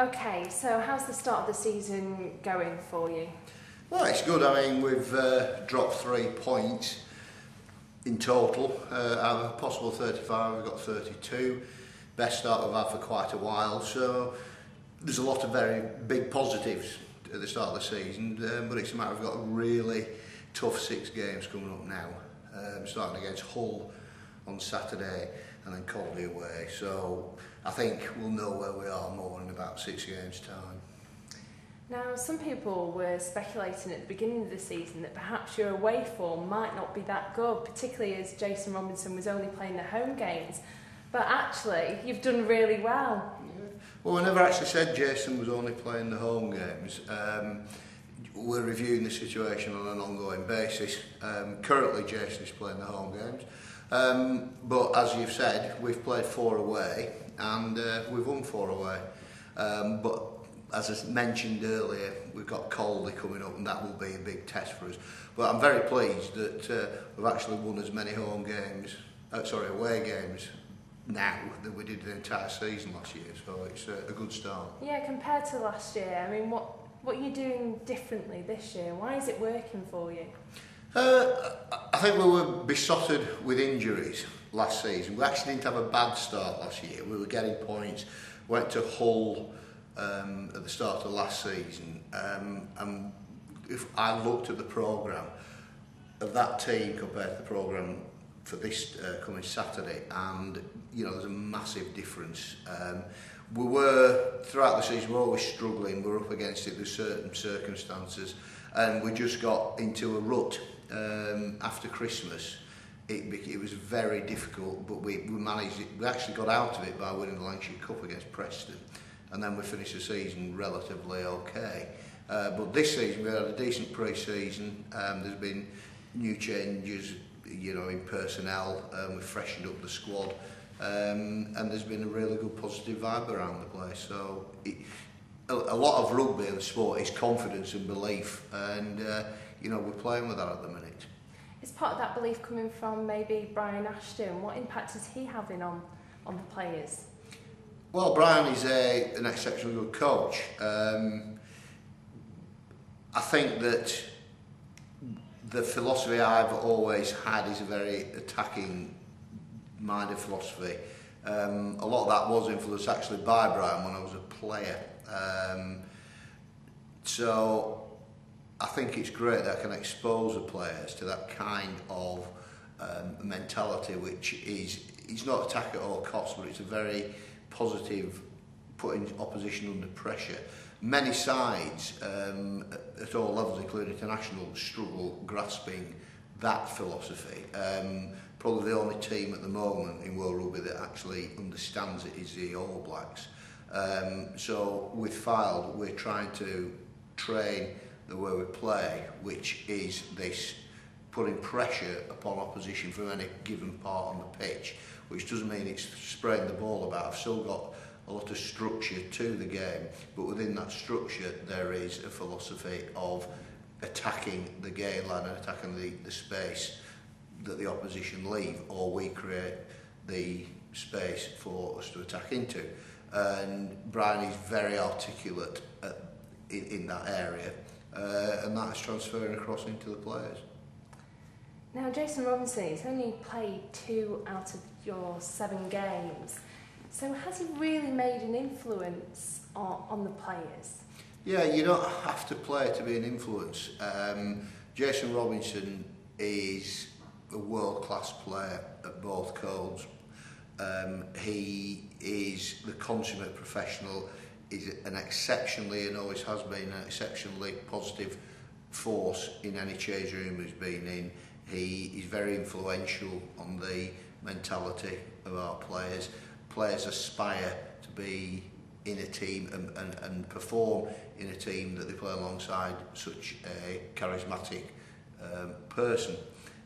Okay, so how's the start of the season going for you? Well, it's good. I mean, we've uh, dropped three points in total. Uh, out of possible 35, we've got 32. Best start we've had for quite a while. So there's a lot of very big positives at the start of the season, um, but it's a matter of we've got a really tough six games coming up now. Um, starting against Hull on Saturday and then me away. So I think we'll know where we are more in about six games' time. Now, some people were speculating at the beginning of the season that perhaps your away form might not be that good, particularly as Jason Robinson was only playing the home games. But actually, you've done really well. Yeah. Well, I never actually said Jason was only playing the home games. Um, we're reviewing the situation on an ongoing basis. Um, currently, Jason is playing the home games. Um, but as you've said, we've played four away and uh, we've won four away. Um, but as I mentioned earlier, we've got Calder coming up and that will be a big test for us. But I'm very pleased that uh, we've actually won as many home games, uh, sorry, away games now that we did the entire season last year. So it's a, a good start. Yeah, compared to last year, I mean, what, what are you doing differently this year? Why is it working for you? Uh, I think we were besotted with injuries last season. We actually didn't have a bad start last year. We were getting points. Went to Hull um, at the start of last season, um, and if I looked at the program of that team compared to the program for this uh, coming Saturday, and you know there's a massive difference. Um, we were throughout the season we we're always struggling. We're up against it. with certain circumstances, and we just got into a rut um, after Christmas, it, it was very difficult, but we, we managed it. We actually got out of it by winning the Lancashire Cup against Preston, and then we finished the season relatively okay. Uh, but this season, we had a decent pre-season. Um, there's been new changes, you know, in personnel. Um, we've freshened up the squad. Um, and there's been a really good positive vibe around the place. So it, a, a lot of rugby and sport is confidence and belief. And uh, you know, we're playing with that at the minute. Is part of that belief coming from maybe Brian Ashton? What impact is he having on, on the players? Well, Brian is a, an exceptionally good coach. Um, I think that the philosophy I've always had is a very attacking minded philosophy. Um, a lot of that was influenced actually by Brian when I was a player. Um, so I think it's great that I can expose the players to that kind of um, mentality, which is it's not attack at all costs, but it's a very positive putting opposition under pressure. Many sides um, at all levels, including international, struggle grasping that philosophy. Um, probably the only team at the moment in World Rugby that actually understands it is the All Blacks. Um, so with Filed, we're trying to train the way we play, which is this putting pressure upon opposition from any given part on the pitch, which doesn't mean it's spraying the ball about. I've still got a lot of structure to the game, but within that structure there is a philosophy of attacking the game line and attacking the, the space that the opposition leave or we create the space for us to attack into. And Brian is very articulate at, in, in that area. uh, and that's transferring across into the players. Now, Jason Robinson he's only played two out of your seven games. So has he really made an influence on, on the players? Yeah, you don't have to play to be an influence. Um, Jason Robinson is a world-class player at both codes. Um, he is the consummate professional. is an exceptionally and always has been an exceptionally positive force in any change room he's been in. He is very influential on the mentality of our players. Players aspire to be in a team and, and, and perform in a team that they play alongside such a charismatic um, person.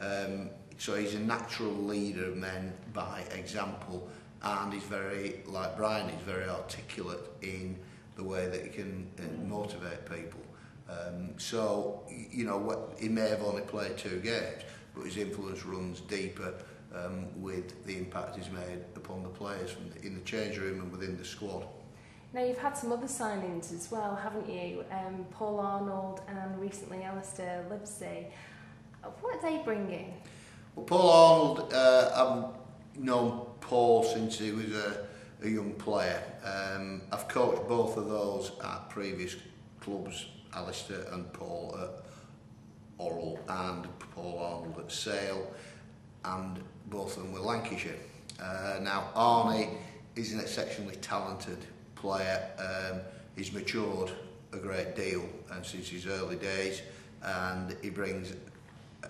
Um, so he's a natural leader of men by example and he's very like Brian. He's very articulate in the way that he can uh, motivate people. Um, so you know what, he may have only played two games, but his influence runs deeper um, with the impact he's made upon the players from the, in the change room and within the squad. Now you've had some other signings as well, haven't you? Um, Paul Arnold and recently Alistair Livesey. What are they bringing? Well, Paul Arnold, uh, I'm known Paul since he was a, a young player. Um, I've coached both of those at previous clubs, Alistair and Paul at Oral and Paul Arnold at Sale, and both of them were Lancashire. Uh, now, Arnie is an exceptionally talented player. Um, he's matured a great deal and uh, since his early days, and he brings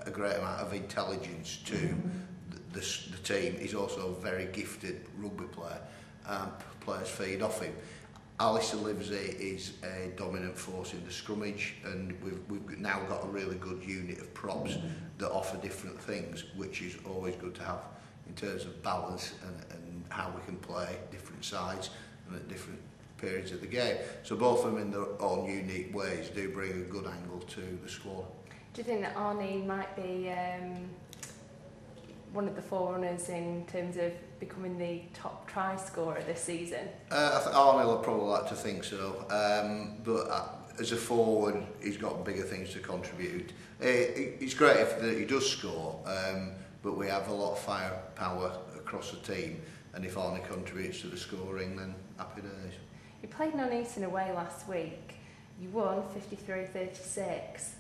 a great amount of intelligence to mm -hmm. the, the team, he's also a very gifted rugby player and um, players feed off him. Alistair Livesey is a dominant force in the scrummage and we've, we've now got a really good unit of props that offer different things which is always good to have in terms of balance and, and how we can play different sides and at different periods of the game. So both of them in their own unique ways do bring a good angle to the squad. Do you think that Arnie might be um, one of the forerunners in terms of becoming the top try scorer this season? Uh, I think Arnold would probably like to think so, um, but uh, as a forward, he's got bigger things to contribute. it's uh, great if he does score, um, but we have a lot of firepower across the team, and if Arnie contributes to the scoring, then happy days. You played non-Eaton away last week. You won 53-36.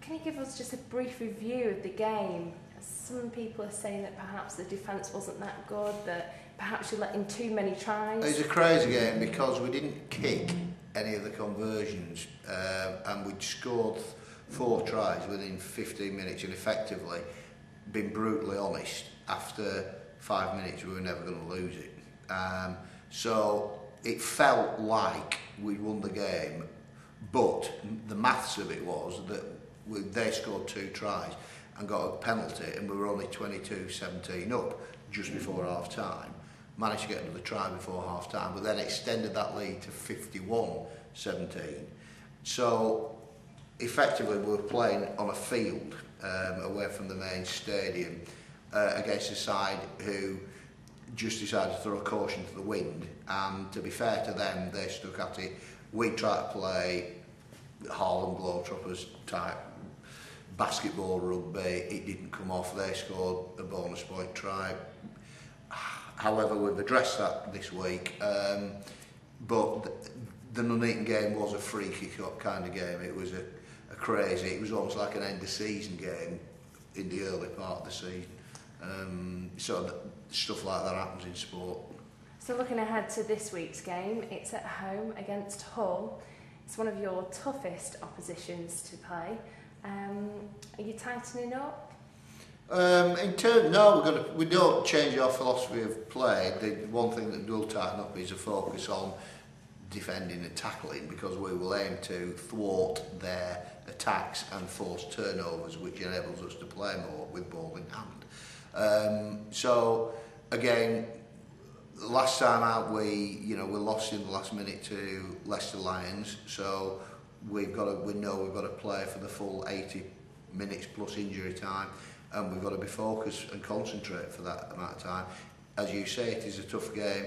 Can you give us just a brief review of the game some people are saying that perhaps the defence wasn't that good, that perhaps you let in too many tries. It was a crazy game because we didn't kick any of the conversions uh, and we'd scored four tries within 15 minutes and effectively been brutally honest after five minutes we were never going to lose it um, so it felt like we won the game but the maths of it was that we, they scored two tries and got a penalty and we were only 22-17 up just before half time. Managed to get another try before half time, but then extended that lead to 51-17. So effectively we were playing on a field um, away from the main stadium uh, against a side who just decided to throw caution to the wind and to be fair to them they stuck at it we tried to play Harlem Globetrotters type basketball, rugby, it didn't come off. They scored a bonus point try. However, we've addressed that this week. Um, but the, the Nuneaton game was a free kick up kind of game. It was a, a crazy, it was almost like an end of season game in the early part of the season. Um, so of stuff like that happens in sport. So looking ahead to this week's game, it's at home against Hull. It's one of your toughest oppositions to play. Um, are you tightening up? Um, in terms, no, we're gonna, we don't change our philosophy of play. The one thing that will tighten up is a focus on defending and tackling because we will aim to thwart their attacks and force turnovers, which enables us to play more with ball in hand. Um, so, again, last time out we, you know, we lost in the last minute to Leicester Lions, so we've got to, we know we've got to play for the full 80 minutes plus injury time and we've got to be focused and concentrate for that amount of time. As you say, it is a tough game.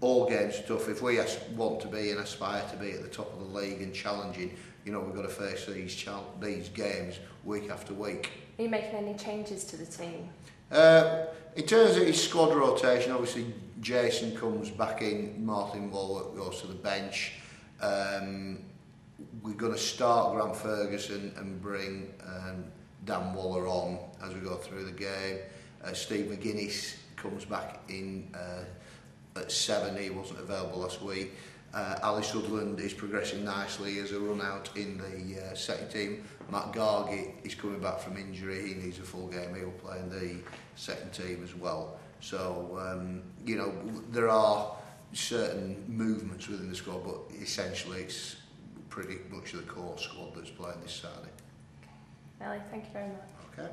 All games are tough. If we want to be and aspire to be at the top of the league and challenging, you know, we've got to face these, these games week after week. Are you making any changes to the team? Uh, in terms of his squad rotation, obviously Jason comes back in, Martin Walworth goes to the bench. Um, we're going to start Grant Ferguson and bring um, Dan Waller on as we go through the game. Uh, Steve McGuinness comes back in uh, at seven. He wasn't available last week. Uh, Ali Sutherland is progressing nicely as a run out in the uh, second team. Matt Gargi is coming back from injury. He needs a full game. He'll play in the second team as well. So, um, you know, there are certain movements within the squad, but essentially it's pretty much the core squad that's playing this Saturday. Ellie, thank you very much. Okay.